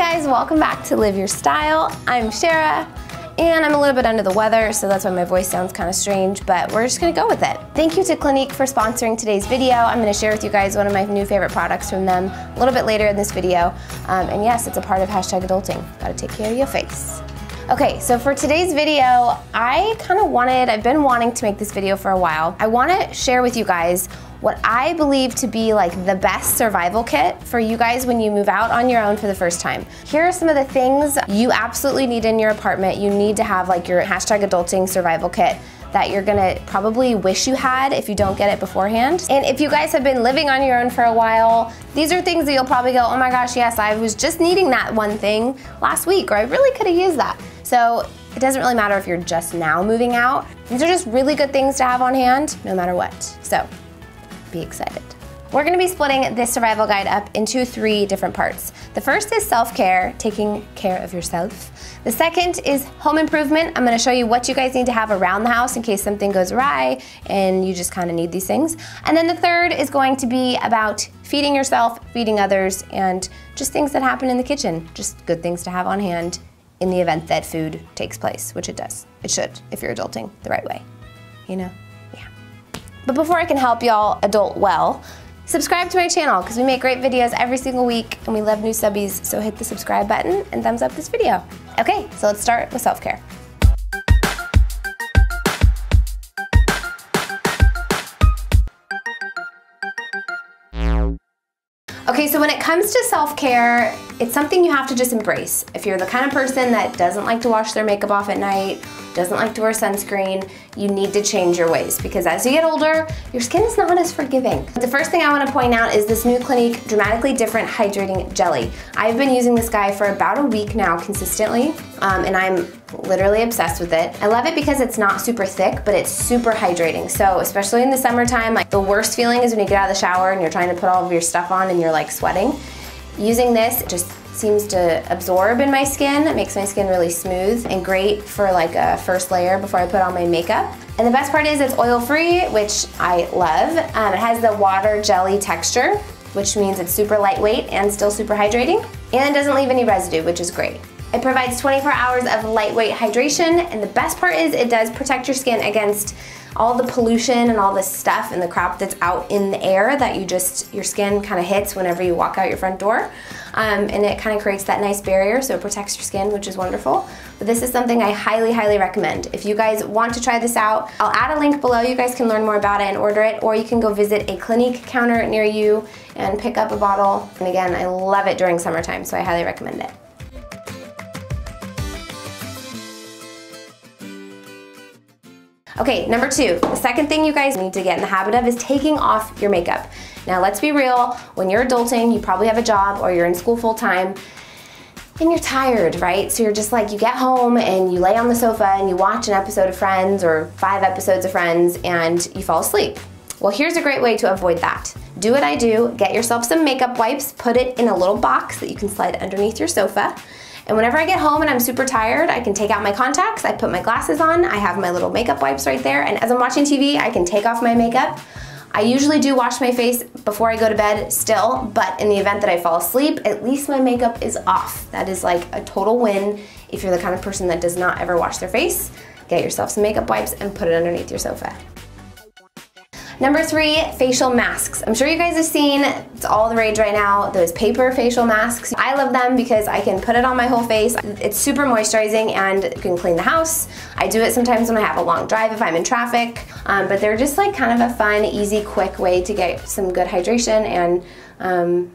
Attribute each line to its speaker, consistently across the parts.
Speaker 1: guys, welcome back to Live Your Style. I'm Sharrah and I'm a little bit under the weather, so that's why my voice sounds kind of strange, but we're just gonna go with it. Thank you to Clinique for sponsoring today's video. I'm gonna share with you guys one of my new favorite products from them a little bit later in this video. Um, and yes, it's a part of hashtag adulting. Gotta take care of your face. Okay, so for today's video, I kind of wanted, I've been wanting to make this video for a while. I wanna share with you guys what I believe to be like the best survival kit for you guys when you move out on your own for the first time. Here are some of the things you absolutely need in your apartment. You need to have like your hashtag adulting survival kit that you're gonna probably wish you had if you don't get it beforehand. And if you guys have been living on your own for a while, these are things that you'll probably go, oh my gosh, yes, I was just needing that one thing last week, or I really could have used that. So it doesn't really matter if you're just now moving out. These are just really good things to have on hand, no matter what. So be excited. We're gonna be splitting this survival guide up into three different parts. The first is self-care, taking care of yourself. The second is home improvement. I'm gonna show you what you guys need to have around the house in case something goes awry and you just kinda need these things. And then the third is going to be about feeding yourself, feeding others, and just things that happen in the kitchen. Just good things to have on hand in the event that food takes place, which it does. It should, if you're adulting the right way, you know? But before I can help y'all adult well, subscribe to my channel because we make great videos every single week and we love new subbies, so hit the subscribe button and thumbs up this video. Okay, so let's start with self-care. Okay, so when it comes to self-care, it's something you have to just embrace. If you're the kind of person that doesn't like to wash their makeup off at night, doesn't like to wear sunscreen, you need to change your ways because as you get older, your skin is not as forgiving. The first thing I wanna point out is this new Clinique Dramatically Different Hydrating Jelly. I've been using this guy for about a week now consistently, um, and I'm literally obsessed with it. I love it because it's not super thick, but it's super hydrating. So especially in the summertime, like the worst feeling is when you get out of the shower and you're trying to put all of your stuff on and you're like sweating. Using this just seems to absorb in my skin. It makes my skin really smooth and great for like a first layer before I put on my makeup. And the best part is it's oil free, which I love. Um, it has the water jelly texture, which means it's super lightweight and still super hydrating. And it doesn't leave any residue, which is great. It provides 24 hours of lightweight hydration, and the best part is it does protect your skin against all the pollution and all the stuff and the crap that's out in the air that you just, your skin kind of hits whenever you walk out your front door. Um, and it kind of creates that nice barrier so it protects your skin, which is wonderful. But this is something I highly, highly recommend. If you guys want to try this out, I'll add a link below. You guys can learn more about it and order it, or you can go visit a Clinique counter near you and pick up a bottle. And again, I love it during summertime, so I highly recommend it. Okay, number two, the second thing you guys need to get in the habit of is taking off your makeup. Now let's be real, when you're adulting, you probably have a job or you're in school full time and you're tired, right? So you're just like, you get home and you lay on the sofa and you watch an episode of Friends or five episodes of Friends and you fall asleep. Well, here's a great way to avoid that. Do what I do, get yourself some makeup wipes, put it in a little box that you can slide underneath your sofa, and whenever I get home and I'm super tired, I can take out my contacts, I put my glasses on, I have my little makeup wipes right there, and as I'm watching TV, I can take off my makeup. I usually do wash my face before I go to bed still, but in the event that I fall asleep, at least my makeup is off. That is like a total win if you're the kind of person that does not ever wash their face. Get yourself some makeup wipes and put it underneath your sofa. Number three, facial masks. I'm sure you guys have seen, it's all the rage right now, those paper facial masks. I love them because I can put it on my whole face. It's super moisturizing and you can clean the house. I do it sometimes when I have a long drive if I'm in traffic, um, but they're just like kind of a fun, easy, quick way to get some good hydration and um,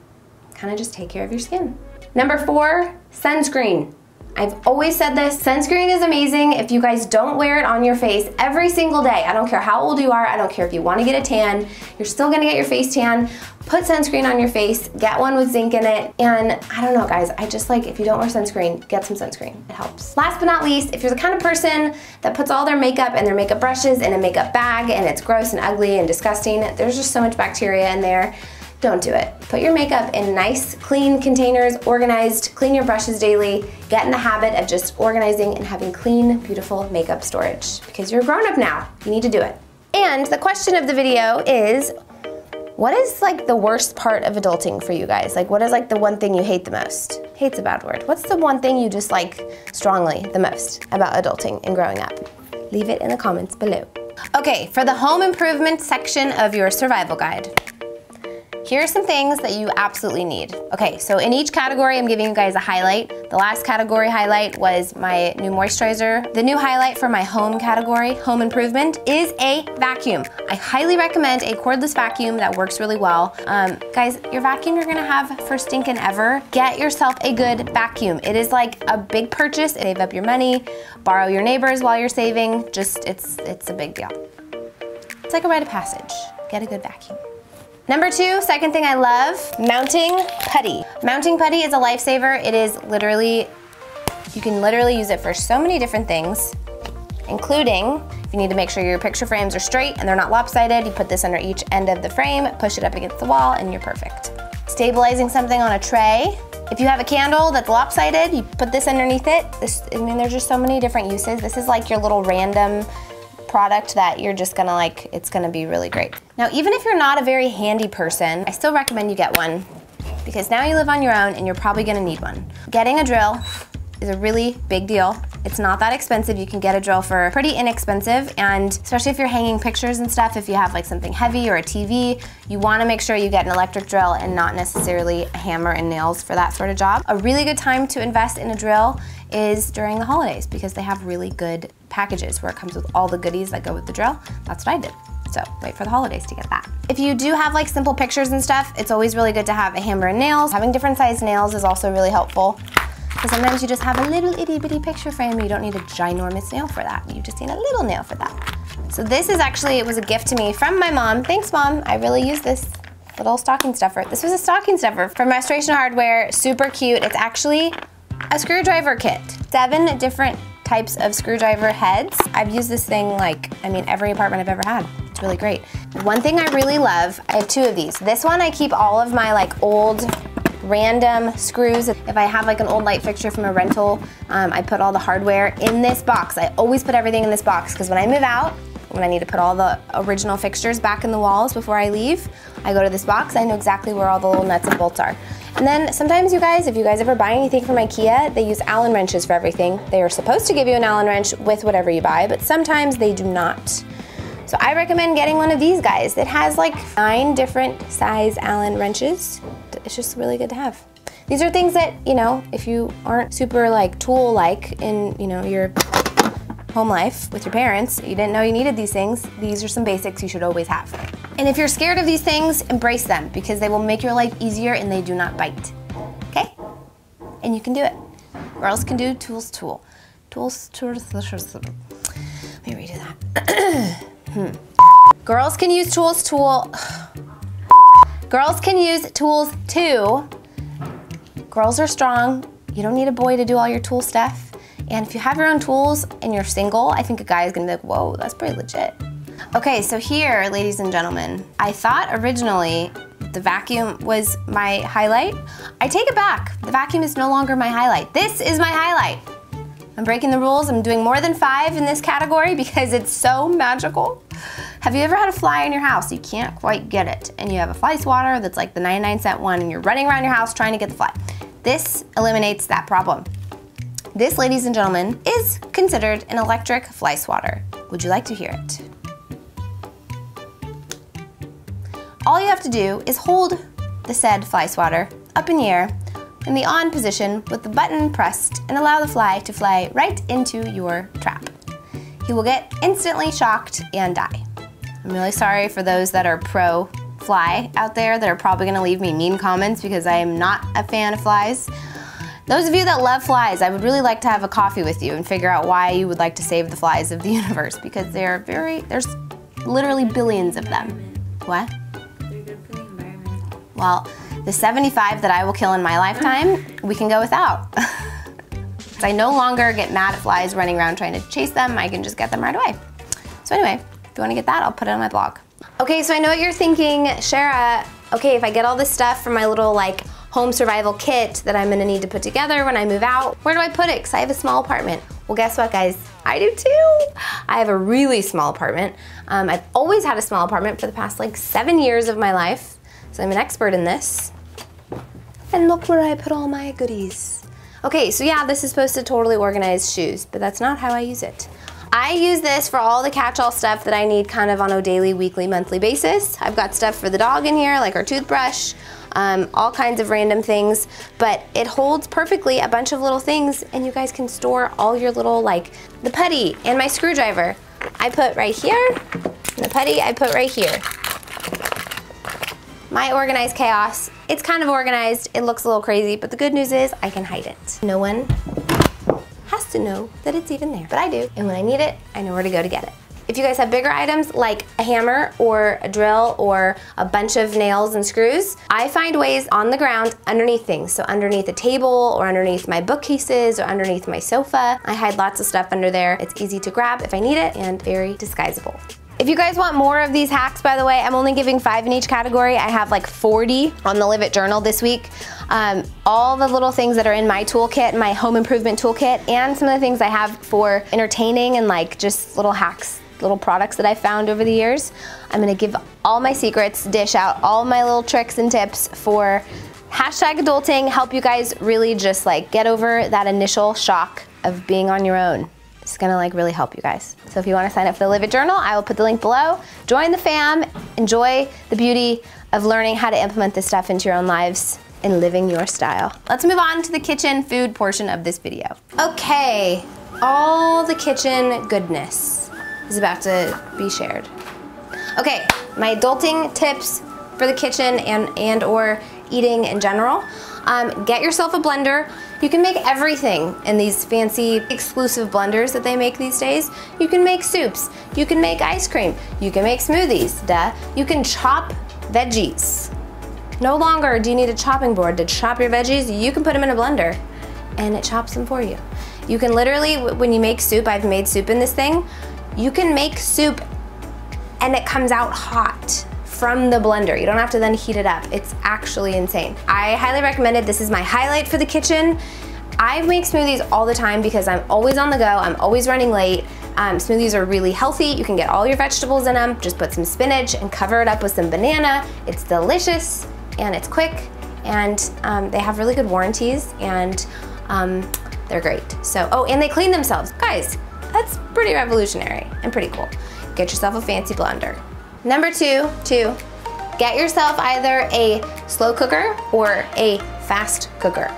Speaker 1: kind of just take care of your skin. Number four, sunscreen. I've always said this, sunscreen is amazing if you guys don't wear it on your face every single day. I don't care how old you are, I don't care if you wanna get a tan, you're still gonna get your face tan. Put sunscreen on your face, get one with zinc in it, and I don't know guys, I just like, if you don't wear sunscreen, get some sunscreen, it helps. Last but not least, if you're the kind of person that puts all their makeup and their makeup brushes in a makeup bag and it's gross and ugly and disgusting, there's just so much bacteria in there, don't do it. Put your makeup in nice, clean containers, organized, clean your brushes daily, get in the habit of just organizing and having clean, beautiful makeup storage because you're grown up now. You need to do it. And the question of the video is, What is like the worst part of adulting for you guys? Like what is like the one thing you hate the most? Hate's a bad word. What's the one thing you dislike strongly the most about adulting and growing up? Leave it in the comments below. Okay, for the home improvement section of your survival guide. Here are some things that you absolutely need. Okay, so in each category, I'm giving you guys a highlight. The last category highlight was my new moisturizer. The new highlight for my home category, home improvement, is a vacuum. I highly recommend a cordless vacuum that works really well. Um, guys, your vacuum you're gonna have for stinking ever, get yourself a good vacuum. It is like a big purchase, save up your money, borrow your neighbors while you're saving, just, it's, it's a big deal. It's like a rite of passage, get a good vacuum. Number two, second thing I love, mounting putty. Mounting putty is a lifesaver. It is literally, you can literally use it for so many different things, including if you need to make sure your picture frames are straight and they're not lopsided, you put this under each end of the frame, push it up against the wall, and you're perfect. Stabilizing something on a tray. If you have a candle that's lopsided, you put this underneath it. This, I mean, there's just so many different uses. This is like your little random product that you're just gonna like, it's gonna be really great. Now, even if you're not a very handy person, I still recommend you get one because now you live on your own and you're probably gonna need one. Getting a drill is a really big deal. It's not that expensive. You can get a drill for pretty inexpensive and especially if you're hanging pictures and stuff, if you have like something heavy or a TV, you wanna make sure you get an electric drill and not necessarily a hammer and nails for that sort of job. A really good time to invest in a drill is during the holidays because they have really good packages where it comes with all the goodies that go with the drill. That's what I did. So wait for the holidays to get that. If you do have like simple pictures and stuff, it's always really good to have a hammer and nails. Having different size nails is also really helpful. Because sometimes you just have a little itty bitty picture frame. You don't need a ginormous nail for that. You just need a little nail for that. So this is actually, it was a gift to me from my mom. Thanks mom, I really use this little stocking stuffer. This was a stocking stuffer from Restoration Hardware, super cute. It's actually a screwdriver kit. Seven different types of screwdriver heads. I've used this thing like, I mean, every apartment I've ever had. It's really great. One thing I really love, I have two of these. This one I keep all of my like old random screws. If I have like an old light fixture from a rental, um, I put all the hardware in this box. I always put everything in this box because when I move out, when I need to put all the original fixtures back in the walls before I leave, I go to this box. I know exactly where all the little nuts and bolts are. And then sometimes you guys, if you guys ever buy anything from Ikea, they use Allen wrenches for everything. They are supposed to give you an Allen wrench with whatever you buy, but sometimes they do not. So I recommend getting one of these guys. It has like nine different size Allen wrenches. It's just really good to have. These are things that, you know, if you aren't super like tool-like in, you know, your home life with your parents, you didn't know you needed these things, these are some basics you should always have. And if you're scared of these things, embrace them because they will make your life easier and they do not bite. Okay? And you can do it. Girls can do tools tool. Tools, tools, tools. Let me redo that. hmm. Girls can use tools tool. Girls can use tools too. Girls are strong. You don't need a boy to do all your tool stuff. And if you have your own tools and you're single, I think a guy is gonna be like, whoa, that's pretty legit. Okay, so here, ladies and gentlemen, I thought originally the vacuum was my highlight. I take it back. The vacuum is no longer my highlight. This is my highlight. I'm breaking the rules. I'm doing more than five in this category because it's so magical. Have you ever had a fly in your house? You can't quite get it. And you have a fly swatter that's like the 99 cent one and you're running around your house trying to get the fly. This eliminates that problem. This, ladies and gentlemen, is considered an electric fly swatter. Would you like to hear it? All you have to do is hold the said fly swatter up in the air in the on position with the button pressed and allow the fly to fly right into your trap. He will get instantly shocked and die. I'm really sorry for those that are pro fly out there that are probably gonna leave me mean comments because I am not a fan of flies. Those of you that love flies, I would really like to have a coffee with you and figure out why you would like to save the flies of the universe because they're very, there's literally billions of them. What? They're good for the environment. Well, the 75 that I will kill in my lifetime, we can go without. I no longer get mad at flies running around trying to chase them, I can just get them right away. So anyway, if you wanna get that, I'll put it on my blog. Okay, so I know what you're thinking, Sharrah, okay, if I get all this stuff from my little like home survival kit that I'm gonna need to put together when I move out. Where do I put it? Because I have a small apartment. Well, guess what, guys? I do too. I have a really small apartment. Um, I've always had a small apartment for the past like seven years of my life, so I'm an expert in this. And look where I put all my goodies. Okay, so yeah, this is supposed to totally organize shoes, but that's not how I use it. I use this for all the catch-all stuff that I need kind of on a daily, weekly, monthly basis. I've got stuff for the dog in here, like our toothbrush, um, all kinds of random things, but it holds perfectly a bunch of little things and you guys can store all your little, like the putty and my screwdriver. I put right here, the putty I put right here. My organized chaos, it's kind of organized, it looks a little crazy, but the good news is I can hide it. No one to know that it's even there, but I do. And when I need it, I know where to go to get it. If you guys have bigger items like a hammer or a drill or a bunch of nails and screws, I find ways on the ground underneath things. So underneath a table or underneath my bookcases or underneath my sofa. I hide lots of stuff under there. It's easy to grab if I need it and very disguisable. If you guys want more of these hacks, by the way, I'm only giving five in each category. I have like 40 on the Live It Journal this week. Um, all the little things that are in my toolkit, my home improvement toolkit, and some of the things I have for entertaining and like just little hacks, little products that I found over the years. I'm gonna give all my secrets, dish out all my little tricks and tips for hashtag adulting, help you guys really just like get over that initial shock of being on your own. It's gonna like really help you guys. So if you wanna sign up for the Live It Journal, I will put the link below. Join the fam, enjoy the beauty of learning how to implement this stuff into your own lives and living your style. Let's move on to the kitchen food portion of this video. Okay, all the kitchen goodness is about to be shared. Okay, my adulting tips for the kitchen and, and or eating in general. Um, get yourself a blender. You can make everything in these fancy exclusive blenders that they make these days. You can make soups, you can make ice cream, you can make smoothies, duh. You can chop veggies. No longer do you need a chopping board to chop your veggies, you can put them in a blender and it chops them for you. You can literally, when you make soup, I've made soup in this thing, you can make soup and it comes out hot from the blender. You don't have to then heat it up. It's actually insane. I highly recommend it. This is my highlight for the kitchen. I make smoothies all the time because I'm always on the go. I'm always running late. Um, smoothies are really healthy. You can get all your vegetables in them. Just put some spinach and cover it up with some banana. It's delicious and it's quick and um, they have really good warranties and um, they're great. So, oh, and they clean themselves. Guys, that's pretty revolutionary and pretty cool. Get yourself a fancy blender. Number two, two, get yourself either a slow cooker or a fast cooker.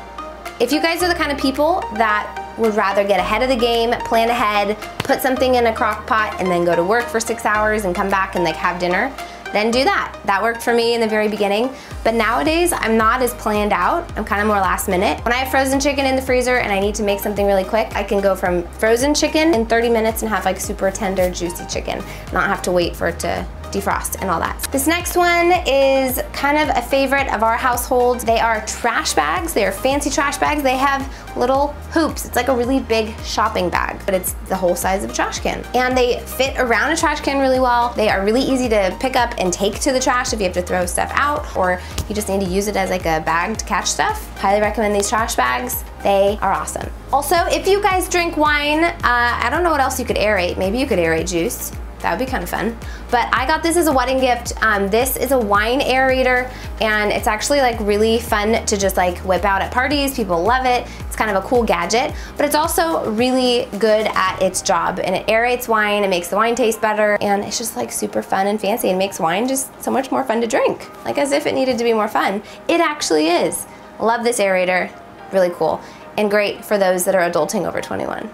Speaker 1: If you guys are the kind of people that would rather get ahead of the game, plan ahead, put something in a crock pot and then go to work for six hours and come back and like have dinner, then do that. That worked for me in the very beginning. But nowadays, I'm not as planned out. I'm kind of more last minute. When I have frozen chicken in the freezer and I need to make something really quick, I can go from frozen chicken in 30 minutes and have like super tender, juicy chicken, not have to wait for it to defrost and all that. This next one is kind of a favorite of our household. They are trash bags. They are fancy trash bags. They have little hoops. It's like a really big shopping bag, but it's the whole size of a trash can. And they fit around a trash can really well. They are really easy to pick up and take to the trash if you have to throw stuff out or you just need to use it as like a bag to catch stuff. Highly recommend these trash bags. They are awesome. Also, if you guys drink wine, uh, I don't know what else you could aerate. Maybe you could aerate juice. That would be kind of fun. But I got this as a wedding gift. Um, this is a wine aerator and it's actually like really fun to just like whip out at parties. People love it. It's kind of a cool gadget, but it's also really good at its job and it aerates wine, it makes the wine taste better and it's just like super fun and fancy and makes wine just so much more fun to drink. Like as if it needed to be more fun. It actually is. Love this aerator, really cool and great for those that are adulting over 21.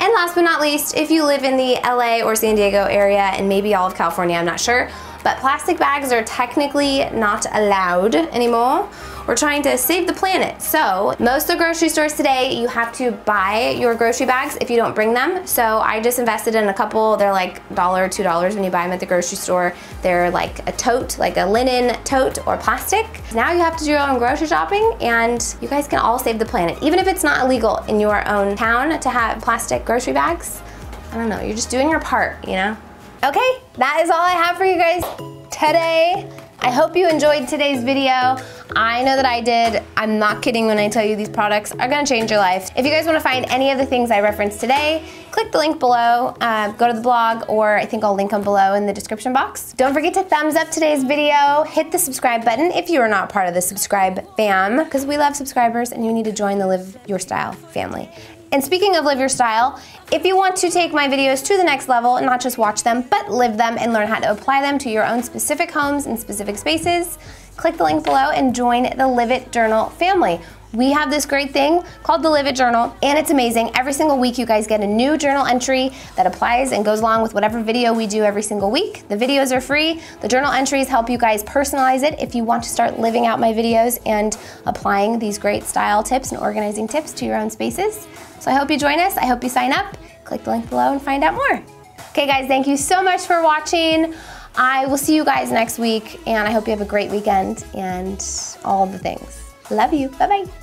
Speaker 1: And last but not least, if you live in the LA or San Diego area and maybe all of California, I'm not sure, but plastic bags are technically not allowed anymore. We're trying to save the planet. So most of the grocery stores today, you have to buy your grocery bags if you don't bring them. So I just invested in a couple. They're like dollar, two dollars when you buy them at the grocery store. They're like a tote, like a linen tote or plastic. Now you have to do your own grocery shopping and you guys can all save the planet. Even if it's not illegal in your own town to have plastic grocery bags, I don't know, you're just doing your part, you know? Okay, that is all I have for you guys today. I hope you enjoyed today's video. I know that I did. I'm not kidding when I tell you these products are gonna change your life. If you guys wanna find any of the things I referenced today, click the link below, uh, go to the blog, or I think I'll link them below in the description box. Don't forget to thumbs up today's video, hit the subscribe button if you are not part of the subscribe fam, because we love subscribers and you need to join the Live Your Style family. And speaking of Live Your Style, if you want to take my videos to the next level and not just watch them, but live them and learn how to apply them to your own specific homes and specific spaces, click the link below and join the Live It Journal family. We have this great thing called the Live It Journal, and it's amazing. Every single week, you guys get a new journal entry that applies and goes along with whatever video we do every single week. The videos are free. The journal entries help you guys personalize it if you want to start living out my videos and applying these great style tips and organizing tips to your own spaces. So I hope you join us. I hope you sign up. Click the link below and find out more. Okay, guys, thank you so much for watching. I will see you guys next week, and I hope you have a great weekend and all the things. Love you. Bye bye.